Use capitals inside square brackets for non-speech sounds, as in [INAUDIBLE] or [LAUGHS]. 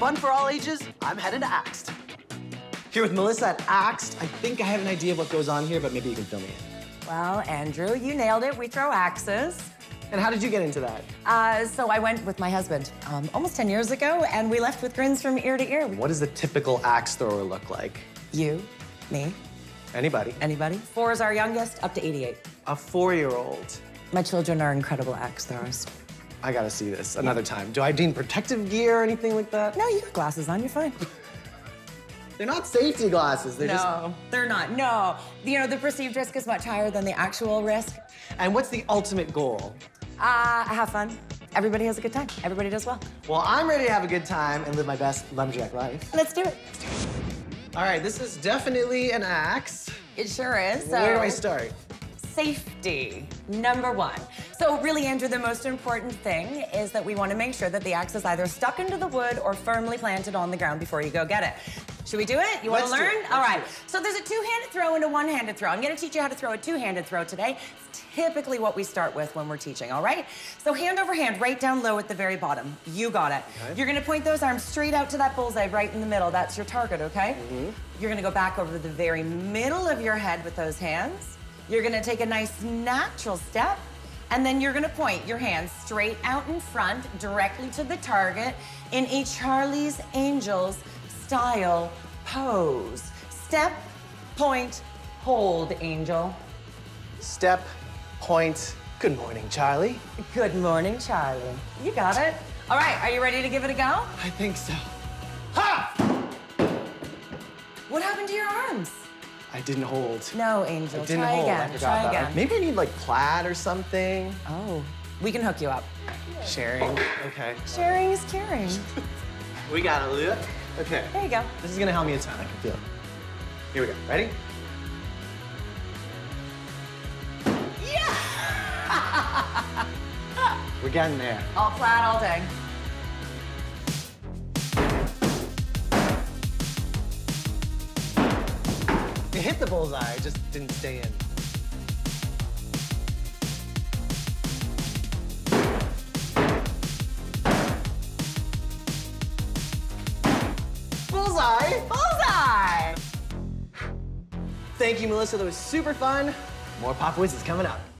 fun for all ages, I'm headed to Axed. Here with Melissa at Axed. I think I have an idea of what goes on here, but maybe you can fill me in. Well, Andrew, you nailed it. We throw axes. And how did you get into that? Uh, so I went with my husband um, almost 10 years ago, and we left with grins from ear to ear. What does the typical axe thrower look like? You, me, Anybody? anybody? Four is our youngest, up to 88. A four-year-old. My children are incredible axe throwers. I gotta see this another time. Do I need protective gear or anything like that? No, you got glasses on, you're fine. [LAUGHS] They're not safety glasses. They're just. No, they're not. No. You know, the perceived risk is much higher than the actual risk. And what's the ultimate goal? Uh, have fun. Everybody has a good time. Everybody does well. Well, I'm ready to have a good time and live my best lumberjack life. Let's do it. All right, this is definitely an axe. It sure is. Where do I start? Safety, number one. So really, Andrew, the most important thing is that we want to make sure that the axe is either stuck into the wood or firmly planted on the ground before you go get it. Should we do it? You want to learn? All right. So there's a two-handed throw and a one-handed throw. I'm going to teach you how to throw a two-handed throw today. It's typically what we start with when we're teaching, all right? So hand over hand, right down low at the very bottom. You got it. Okay. You're going to point those arms straight out to that bullseye right in the middle. That's your target, okay? Mm-hmm. You're going to go back over the very middle of your head with those hands. You're gonna take a nice natural step, and then you're gonna point your hands straight out in front, directly to the target, in a Charlie's Angels style pose. Step, point, hold, Angel. Step, point. Good morning, Charlie. Good morning, Charlie. You got it. All right, are you ready to give it a go? I think so. Ha! What happened to your arms? I didn't hold. No, Angel. I didn't Try hold. I again. forgot Try about it. again. Maybe I need like plaid or something. Oh, we can hook you up. Sharing. Oh, okay. Sharing is caring. [LAUGHS] We got it, Leah. Okay. There you go. This is gonna help me a ton. I can feel it. Here we go. Ready? Yeah! [LAUGHS] We're getting there. all plaid all day. Hit the bullseye. It just didn't stay in. Bullseye! Bullseye! Thank you, Melissa. That was super fun. More pop whizzes coming up.